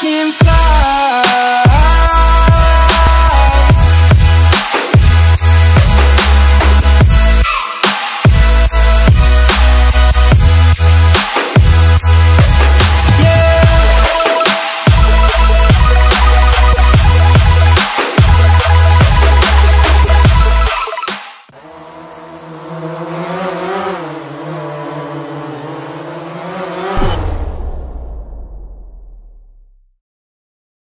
can't fight.